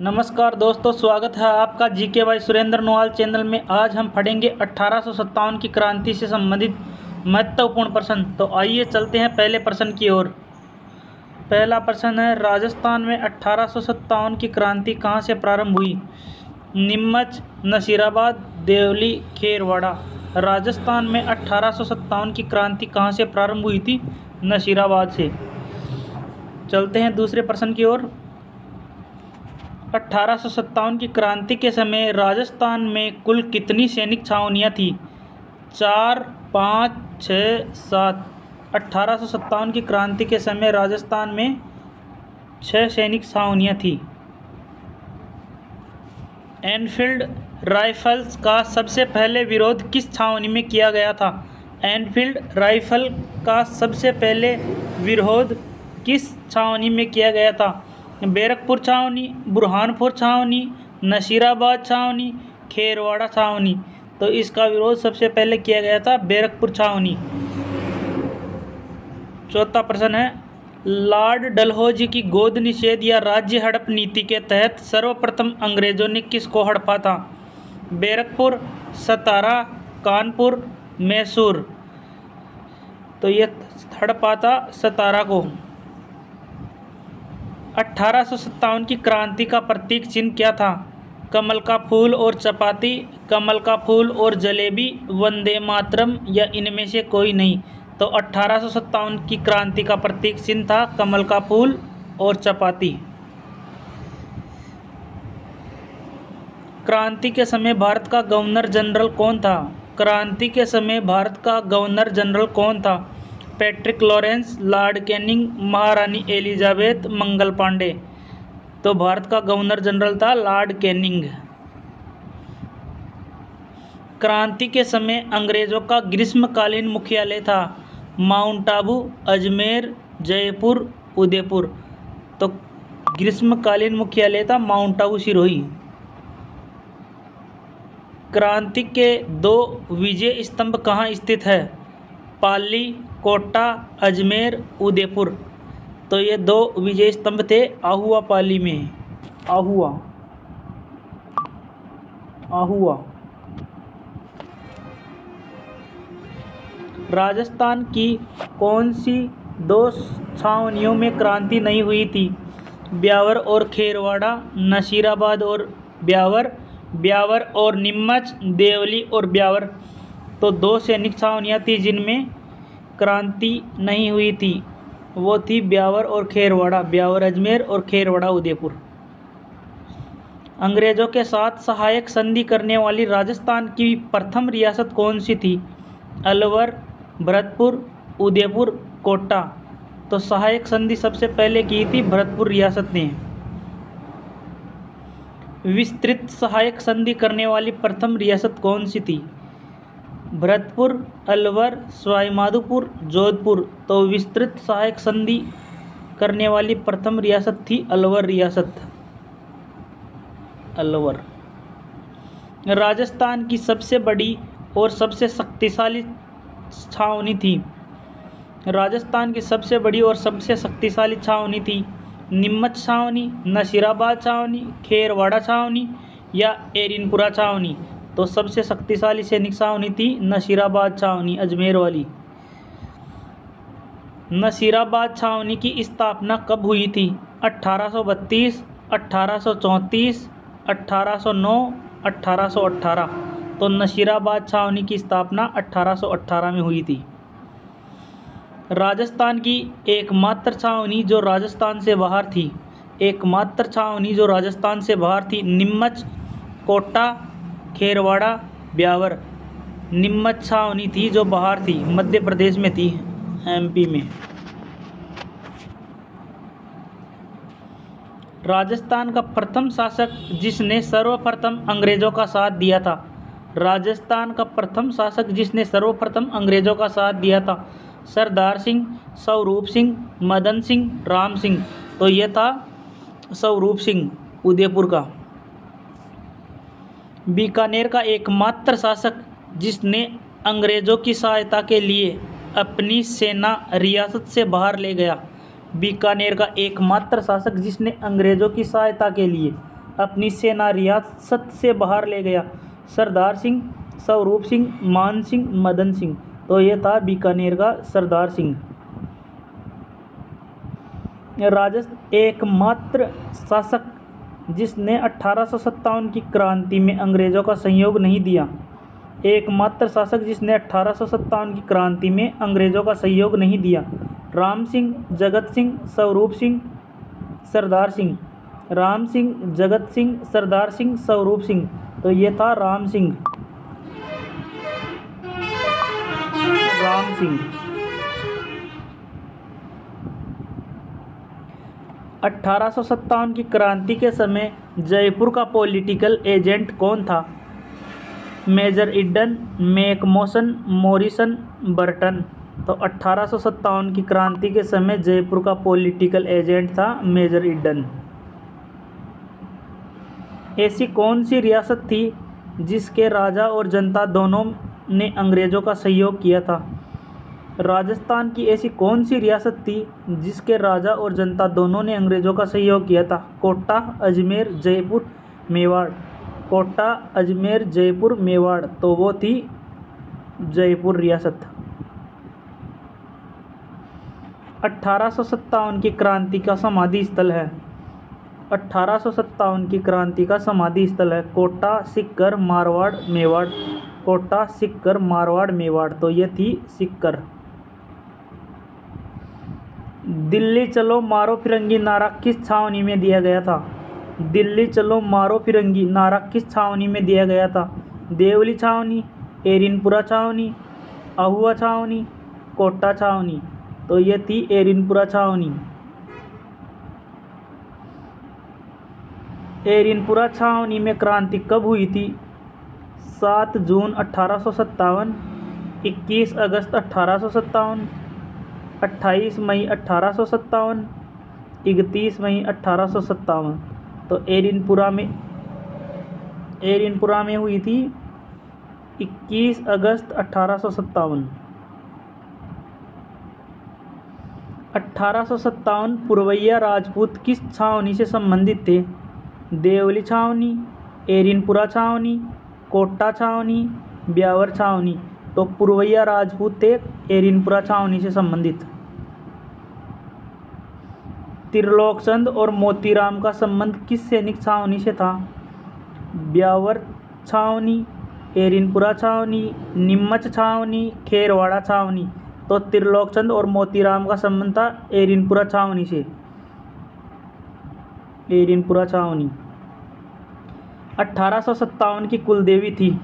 नमस्कार दोस्तों, स्वागत है आपका जी के वाई सुरेंद्र नोवाल चैनल में। आज हम पढ़ेंगे अट्ठारह की क्रांति से संबंधित महत्वपूर्ण प्रश्न। तो आइए चलते हैं पहले प्रश्न की ओर। पहला प्रश्न है, राजस्थान में अट्ठारह की क्रांति कहाँ से प्रारंभ हुई? नीमच, नसीराबाद, देवली, खेरवाड़ा। राजस्थान में अट्ठारह की क्रांति कहाँ से प्रारंभ हुई थी? नसीराबाद से। चलते हैं दूसरे प्रश्न की ओर। अट्ठारह की क्रांति के समय राजस्थान में कुल कितनी सैनिक छावनियाँ थी? चार, पाँच, छः, सात। अट्ठारह की क्रांति के समय राजस्थान में छः सैनिक छावनियाँ थी। एनफील्ड राइफल्स का सबसे पहले विरोध किस छावनी में किया गया था? एनफील्ड राइफल का सबसे पहले विरोध किस छावनी में किया गया था? बैरकपुर छावनी, बुरहानपुर छावनी, नसीराबाद छावनी, खेरवाड़ा छावनी। तो इसका विरोध सबसे पहले किया गया था बैरकपुर छावनी। चौथा प्रश्न है, लॉर्ड डलहौजी की गोद निषेध या राज्य हड़प नीति के तहत सर्वप्रथम अंग्रेज़ों ने किसको हड़पा था? बैरकपुर, सतारा, कानपुर, मैसूर। तो ये हड़पा था सतारा को। अट्ठारह की क्रांति का प्रतीक चिन्ह क्या था? कमल का फूल और चपाती, कमल का फूल और जलेबी, वंदे मातरम या इनमें से कोई नहीं। तो अट्ठारह की क्रांति का प्रतीक चिन्ह था कमल का फूल और चपाती। क्रांति के समय भारत का गवर्नर जनरल कौन था? क्रांति के समय भारत का गवर्नर जनरल कौन था? पैट्रिक लॉरेंस, लॉर्ड कैनिंग, महारानी एलिजाबेथ, मंगल पांडे। तो भारत का गवर्नर जनरल था लॉर्ड कैनिंग। क्रांति के समय अंग्रेज़ों का ग्रीष्मकालीन मुख्यालय था माउंट आबू, अजमेर, जयपुर, उदयपुर। तो ग्रीष्मकालीन मुख्यालय था माउंट आबू सिरोही। क्रांति के दो विजय स्तंभ कहाँ स्थित है? पाली कोटा, अजमेर, उदयपुर। तो ये दो विजय स्तंभ थे आहुआ पाली में। आहुआ। आहुआ। राजस्थान की कौन सी दो छावनियों में क्रांति नहीं हुई थी? ब्यावर और खेरवाड़ा, नसीराबाद और ब्यावर ब्यावर और निम्मच, देवली और ब्यावर। तो दो सैनिक छावनियाँ थी जिनमें क्रांति नहीं हुई थी। वो थी ब्यावर और खेरवाड़ा, ब्यावर अजमेर और खेरवाड़ा उदयपुर। अंग्रेज़ों के साथ सहायक संधि करने वाली राजस्थान की प्रथम रियासत कौन सी थी? अलवर, भरतपुर, उदयपुर, कोटा। तो सहायक संधि सबसे पहले की थी भरतपुर रियासत ने। विस्तृत सहायक संधि करने वाली प्रथम रियासत कौन सी थी? भरतपुर, अलवर, सवाईमाधोपुर, जोधपुर तो विस्तृत सहायक संधि करने वाली प्रथम रियासत थी अलवर रियासत। अलवर। राजस्थान की सबसे बड़ी और सबसे शक्तिशाली छावनी थी। राजस्थान की सबसे बड़ी और सबसे शक्तिशाली छावनी थी निम्मच छावनी, नसीराबाद छावनी, खेरवाड़ा छावनी या एरिनपुरा छावनी। तो सबसे शक्तिशाली सैनिक छावनी थी नसीराबाद छावनी अजमेर वाली। नसीराबाद छावनी की स्थापना कब हुई थी? 1832, 1834, 1809, 1818 तो नसीराबाद छावनी की स्थापना 1818 में हुई थी। राजस्थान की एकमात्र छावनी जो राजस्थान से बाहर थी एकमात्र छावनी जो राजस्थान से बाहर थी निम्मच कोटा खेरवाड़ा, ब्यावर निम्मत छावनी थी जो बाहर थी, मध्य प्रदेश में थी एमपी में। राजस्थान का प्रथम शासक जिसने सर्वप्रथम अंग्रेज़ों का साथ दिया था। राजस्थान का प्रथम शासक जिसने सर्वप्रथम अंग्रेज़ों का साथ दिया था, सरदार सिंह स्वरूप सिंह, मदन सिंह, राम सिंह तो यह था स्वरूप सिंह, उदयपुर का। बीकानेर का एकमात्र शासक, जिसने अंग्रेज़ों की सहायता के लिए अपनी सेना रियासत से बाहर ले गया। बीकानेर का एकमात्र शासक, जिसने अंग्रेज़ों की सहायता के लिए अपनी सेना रियासत से बाहर ले गया, सरदार सिंह, स्वरूप सिंह, मान सिंह, मदन सिंह। तो ये था बीकानेर का सरदार सिंह। राजस्थ एकमात्र शासक जिसने अठारह सौ सत्तावन की क्रांति में अंग्रेज़ों का सहयोग नहीं दिया। एकमात्र शासक जिसने अठारह सौ सत्तावन की क्रांति में अंग्रेज़ों का सहयोग नहीं दिया, राम सिंह, जगत सिंह, स्वरूप सिंह, सरदार सिंह। राम सिंह, जगत सिंह, सरदार सिंह, स्वरूप सिंह। तो ये था राम सिंह। राम सिंह। अठारह की क्रांति के समय जयपुर का पॉलिटिकल एजेंट कौन था? Major Eden, McMason, Morrison, Burton. तो अठारह की क्रांति के समय जयपुर का पॉलिटिकल एजेंट था मेजर इडन। ऐसी कौन सी रियासत थी जिसके राजा और जनता दोनों ने अंग्रेज़ों का सहयोग किया था? राजस्थान की ऐसी कौन सी रियासत थी जिसके राजा और जनता दोनों ने अंग्रेज़ों का सहयोग किया था? कोटा, अजमेर, जयपुर, मेवाड़। कोटा, अजमेर, जयपुर, मेवाड़ तो वो थी जयपुर रियासत। अट्ठारह की क्रांति का समाधि स्थल है। अट्ठारह की क्रांति का समाधि स्थल है। कोटा, सिक्कर, मारवाड़, मेवाड़। कोटा, सिक्कर, मारवाड़, मेवाड़ तो ये थी सिक्कर। दिल्ली चलो, मारो फिरंगी नारा किस छावनी में दिया गया था? दिल्ली चलो, मारो फिरंगी नारा किस छावनी में दिया गया था? देवली छावनी, एरिनपुरा छावनी, अहुआ छावनी, कोटा छावनी। तो ये थी एरिनपुरा छावनी। एरिनपुरा छावनी में क्रांति कब हुई थी? सात जून अट्ठारह सौ सत्तावन, इक्कीस अगस्त अट्ठारह सौ सत्तावन अट्ठाईस मई अट्ठारह सौ सत्तावन, इकतीस मई अट्ठारह सौ सत्तावन। तो एरिनपुरा में एरिनपुरा में हुई थी इक्कीस अगस्त अट्ठारह सौ सत्तावन। अट्ठारह सौ सत्तावन पुरवैया राजपूत किस छावनी से संबंधित थे? देवली छावनी, एरिनपुरा छावनी, कोटा छावनी, ब्यावर छावनी। तो पुरवैया राजपूत थे, एरिनपुरा छावनी से संबंधित। त्रिलोकचंद और मोतीराम का संबंध किस सैनिक छावनी से था? ब्यावर छावनी, एरिनपुरा छावनी, निम्मच छावनी, खेरवाड़ा छावनी। तो त्रिलोकचंद और मोतीराम का संबंध था एरिनपुरा छावनी से। एरिनपुरा छावनी। अट्ठारह की कुलदेवी थी।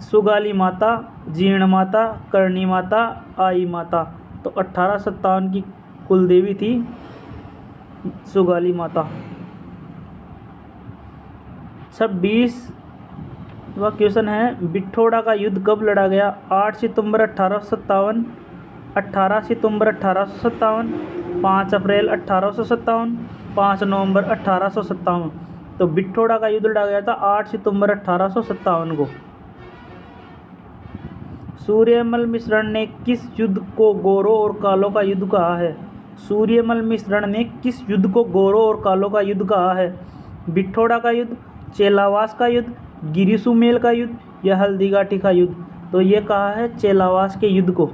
सुगाली माता जीर्ण माता, करणी माता, आई माता। तो अट्ठारह सत्तावन की कुलदेवी थी सुगाली माता। छब्बीस वह क्वेश्चन है, बिठोड़ा का युद्ध कब लड़ा गया? आठ सितंबर अट्ठारह सौ सत्तावन अट्ठारह सितंबर अट्ठारह सौ सत्तावन, पाँच अप्रैल अट्ठारह सौ सत्तावन, पाँच नवंबर अट्ठारह सौ सत्तावन। तो बिठोड़ा का युद्ध लड़ा गया था आठ सितंबर अट्ठारह सौ सत्तावन को। सूर्यमल मिश्रण ने किस युद्ध को गोरों और कालों का युद्ध कहा है? सूर्यमल मिश्रण ने किस युद्ध को गोरों और कालों का युद्ध कहा है? बिठोड़ा का युद्ध, चेलावास का युद्ध गिरिसुमेल का युद्ध या हल्दीघाटी का युद्ध? तो ये कहा है चेलावास के युद्ध को।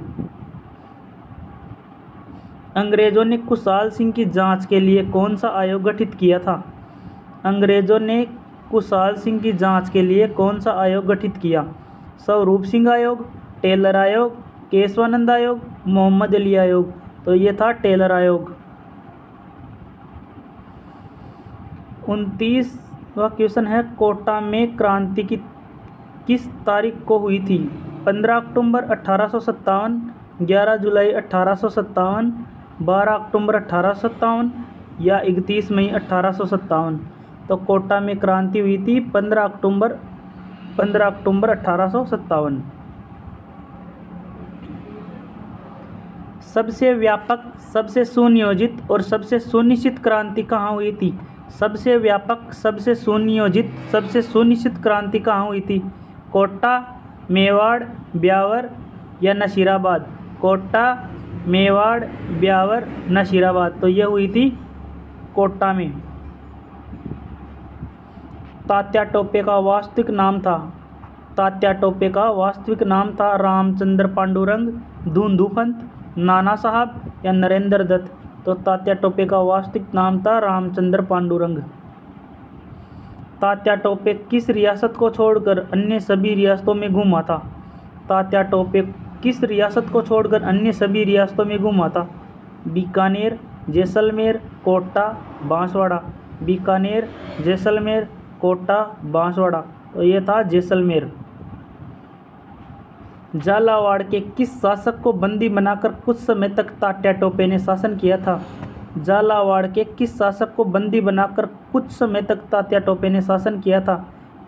अंग्रेज़ों ने कुशाल सिंह की जाँच के लिए कौन सा आयोग गठित किया था? अंग्रेज़ों ने कुशाल सिंह की जाँच के लिए कौन सा आयोग गठित किया? स्वरूप सिंह आयोग टेलर आयोग, केशवानंद आयोग, मोहम्मद अली आयोग। तो ये था टेलर आयोग। उनतीस वह क्वेश्चन है, कोटा में क्रांति की किस तारीख को हुई थी? पंद्रह अक्टूबर अट्ठारह सौ सत्तावन, ग्यारह जुलाई अट्ठारह सौ सत्तावन, बारह अक्टूबर अट्ठारह सत्तावन या इकतीस मई अट्ठारह सौ सत्तावन। तो कोटा में क्रांति हुई थी पंद्रह अक्टूबर पंद्रह अक्टूबर अट्ठारह सौ सत्तावन। सबसे व्यापक, सबसे सुनियोजित और सबसे सुनिश्चित क्रांति कहाँ हुई थी? सबसे व्यापक, सबसे सुनियोजित, सबसे सुनिश्चित क्रांति कहाँ हुई थी? कोटा, मेवाड़, ब्यावर या नशीराबाद कोटा, मेवाड़, ब्यावर नशीराबाद तो यह हुई थी कोटा में। तात्या टोपे का वास्तविक नाम था। तात्या टोपे का वास्तविक नाम था रामचंद्र पांडुरंग धूंधुपंत नाना साहब या नरेंद्र दत्त तो तात्या टोपे का वास्तविक नाम था रामचंद्र पांडुरंग। तात्या टोपे किस रियासत को छोड़कर अन्य सभी रियासतों में घूमा था? तात्या टोपे किस रियासत को छोड़कर अन्य सभी रियासतों में घूमा था? बीकानेर, जैसलमेर, कोटा, बांसवाड़ा। बीकानेर, जैसलमेर, कोटा, बांसवाड़ा। तो ये था जैसलमेर। झालावाड़ के किस शासक को बंदी बनाकर कुछ समय तक तात्या टोपे ने शासन किया था? झालावाड़ के किस शासक को बंदी बनाकर कुछ समय तक तात्या टोपे ने शासन किया था?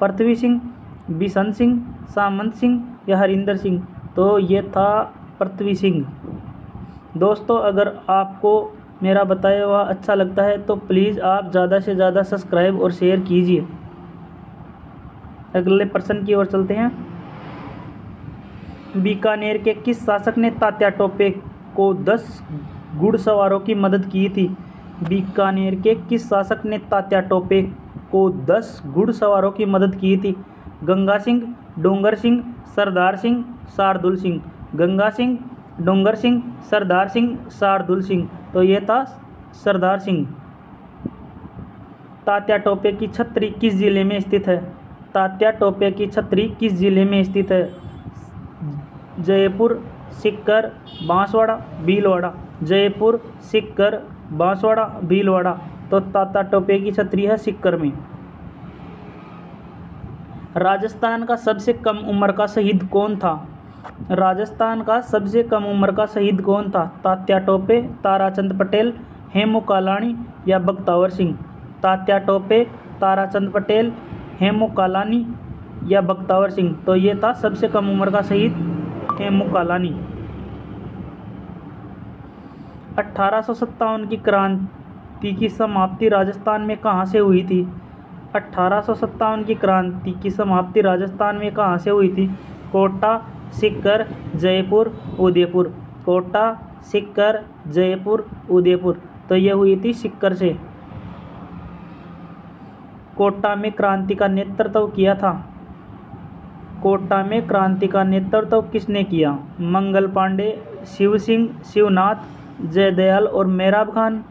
पृथ्वी सिंह, बिशन सिंह, सामंत सिंह या हरिंदर सिंह? तो ये था पृथ्वी सिंह। दोस्तों, अगर आपको मेरा बताया हुआ अच्छा लगता है तो प्लीज़ आप ज़्यादा से ज़्यादा सब्सक्राइब और शेयर कीजिए। अगले प्रश्न की ओर चलते हैं। बीकानेर के किस शासक ने तात्या टोपे को दस घुड़सवारों की मदद की थी? बीकानेर के किस शासक ने तात्या टोपे को दस घुड़सवारों की मदद की थी? गंगा सिंह, डोंगर सिंह, सरदार सिंह, शार्दुल सिंह। गंगा सिंह, डोंगर सिंह, सरदार सिंह, शार्दुल सिंह। तो ये था सरदार सिंह। तात्या टोपे की छतरी किस ज़िले में स्थित है? तात्या टोपे की छतरी किस ज़िले में स्थित है? जयपुर, सिक्कर, बांसवाड़ा, भीलवाड़ा। जयपुर, सिक्कर, बांसवाड़ा, भीलवाड़ा। तो ताता टोपे की छतरी है सिक्कर में। राजस्थान का सबसे कम उम्र का शहीद कौन था? राजस्थान का सबसे कम उम्र का शहीद कौन था? तात्या टोपे, ताराचंद पटेल, हेमू कालानी या बख्तावर सिंह? तात्या टोपे, ताराचंद पटेल, हेमू कालानी या बख्तावर सिंह? तो ये था सबसे कम उम्र का शहीद हेमू कालानी अट्ठारह की क्रांति की समाप्ति राजस्थान में कहाँ से हुई थी? अट्ठारह की क्रांति की समाप्ति राजस्थान में कहाँ से हुई थी? कोटा, सिक्कर, जयपुर, उदयपुर। कोटा, सिक्कर, जयपुर, उदयपुर। तो यह हुई थी सिक्कर से। कोटा में क्रांति का नेतृत्व किया था। कोटा में क्रांति का नेतृत्व किसने किया? मंगल पांडे, शिव सिंह, शिवनाथ, जयदयाल और मेराब खान।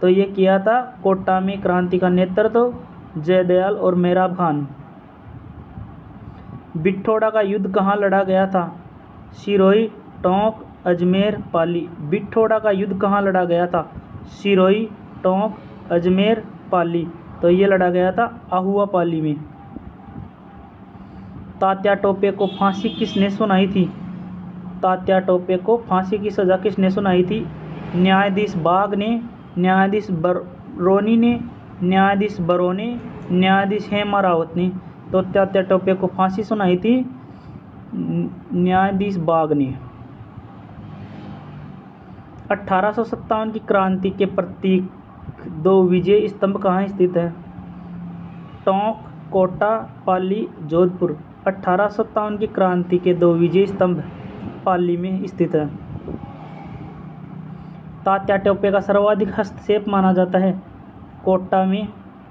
तो ये किया था कोटा में क्रांति का नेतृत्व, जयदयाल और मेराब खान। बिठोड़ा का युद्ध कहाँ लड़ा गया था? सिरोही, टोंक, अजमेर, पाली। बिठोड़ा का युद्ध कहाँ लड़ा गया था? सिरोही, टोंक, अजमेर, पाली। तो ये लड़ा गया था आहुआ पाली में। तात्या टोपे को फांसी किसने सुनाई थी? तात्या टोपे को फांसी की सज़ा किसने सुनाई थी? न्यायाधीश बाग ने, न्यायाधीश बरोनी ने, न्यायाधीश बरोने न्यायाधीश हेमा रावत ने। तो तात्या टोपे को फांसी सुनाई थी? न्यायाधीश बाग ने। अठारह सौ सत्तावन की क्रांति के प्रतीक दो विजय स्तंभ कहाँ स्थित है? टोंक, कोटा, पाली, जोधपुर। अठारह की क्रांति के दो विजय स्तंभ पाली में स्थित है। तात्या टोपे का सर्वाधिक हस्तक्षेप माना जाता है। कोटा में,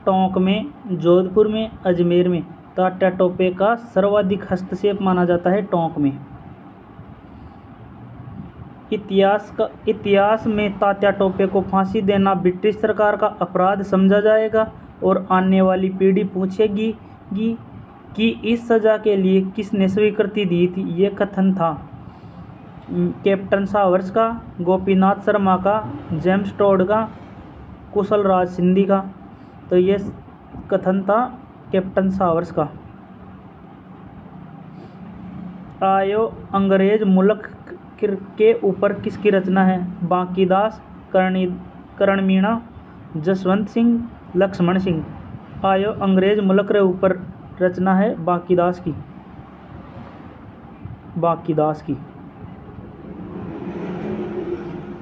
टोंक में, जोधपुर में, अजमेर में तात्या टोपे का सर्वाधिक हस्तक्षेप माना जाता है टोंक में। इतिहास का इतिहास में तात्या टोपे को फांसी देना ब्रिटिश सरकार का अपराध समझा जाएगा और आने वाली पीढ़ी पूछेगी कि इस सज़ा के लिए किसने स्वीकृति दी थी? ये कथन था। कैप्टन सावर्स का, गोपीनाथ शर्मा का, जेम्स टोड का कुशल राज सिंधी का। तो ये कथन था कैप्टन सावर्स का। आयो अंग्रेज़ मुल्क के ऊपर किसकी रचना है? बांकीदास, करणी, करणमीणा, जसवंत सिंह, लक्ष्मण सिंह। आयो अंग्रेज़ मुल्क के ऊपर रचना है बाकीदास की। बाकीदास की।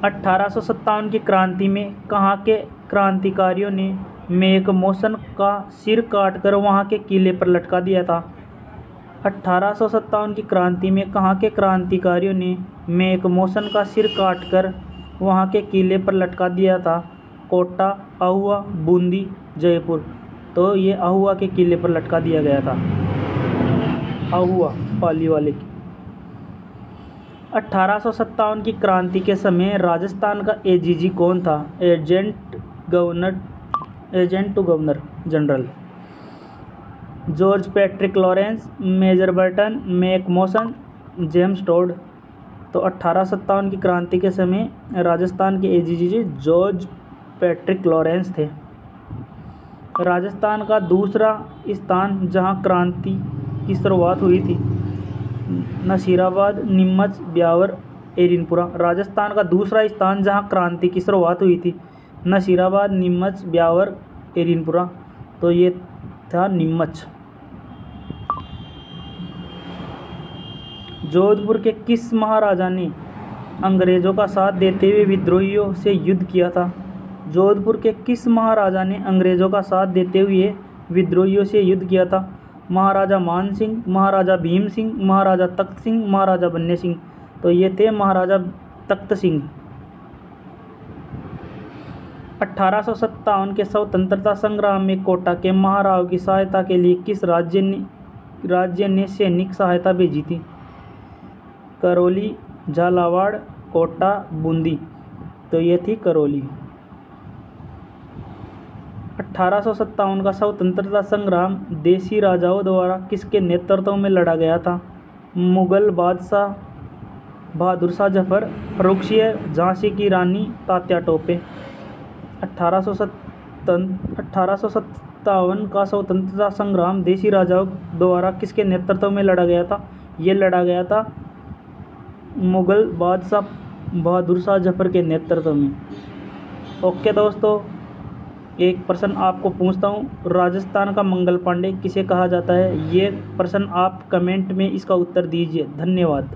अट्ठारह की क्रांति में कहाँ के क्रांतिकारियों ने मेक मोशन का सिर काटकर वहाँ के किले पर लटका दिया था? अट्ठारह की क्रांति में कहाँ के क्रांतिकारियों ने मेक मोशन का सिर काटकर वहाँ के किले पर लटका दिया था? कोटा, आहुआ, बूंदी, जयपुर। तो ये आहुआ के किले पर लटका दिया गया था। आहुआ पाली वाले की। अट्ठारह की क्रांति के समय राजस्थान का एजीजी कौन था? Agent governor, agent to governor general. George Patrick Lawrence, major Burton, Mac Mason, James Tod. तो अट्ठारह की क्रांति के समय राजस्थान के एजीजी जॉर्ज पैट्रिक लॉरेंस थे। राजस्थान का दूसरा स्थान जहाँ क्रांति की शुरुआत हुई थी। नसीराबाद नीमच ब्यावर, एरिनपुरा। राजस्थान का दूसरा स्थान जहाँ क्रांति की शुरुआत हुई थी। नसीराबाद नीमच ब्यावर, एरिनपुरा। तो ये था नीमच जोधपुर के किस महाराजा ने अंग्रेज़ों का साथ देते हुए विद्रोहियों से युद्ध किया था? जोधपुर के किस महाराजा ने अंग्रेज़ों का साथ देते हुए विद्रोहियों से युद्ध किया था? महाराजा मान सिंह, महाराजा भीम सिंह, महाराजा तख्त सिंह, महाराजा बन्ने सिंह। तो ये थे महाराजा तख्त सिंह। अठारह के स्वतंत्रता संग्राम में कोटा के महाराव की सहायता के लिए किस राज्य ने राज्य ने सैनिक सहायता भेजी थी? करौली, झालावाड़, कोटा, बूंदी। तो ये थी करौली। अठारह का स्वतंत्रता संग्राम देसी राजाओं द्वारा किसके नेतृत्व में लड़ा गया था? मुगल बादशाह बहादुर शाह ज़फ़र फरुखशियर झांसी की रानी तात्या टोपे। अठारह सौ सत्तावन का स्वतंत्रता संग्राम देसी राजाओं द्वारा किसके नेतृत्व में लड़ा गया था? ये लड़ा गया था मुगल बादशाह बहादुर शाह ज़फ़र के नेतृत्व में। ओके दोस्तों एक प्रश्न आपको पूछता हूँ। राजस्थान का मंगल पांडे किसे कहा जाता है? ये प्रश्न आप कमेंट में इसका उत्तर दीजिए। धन्यवाद।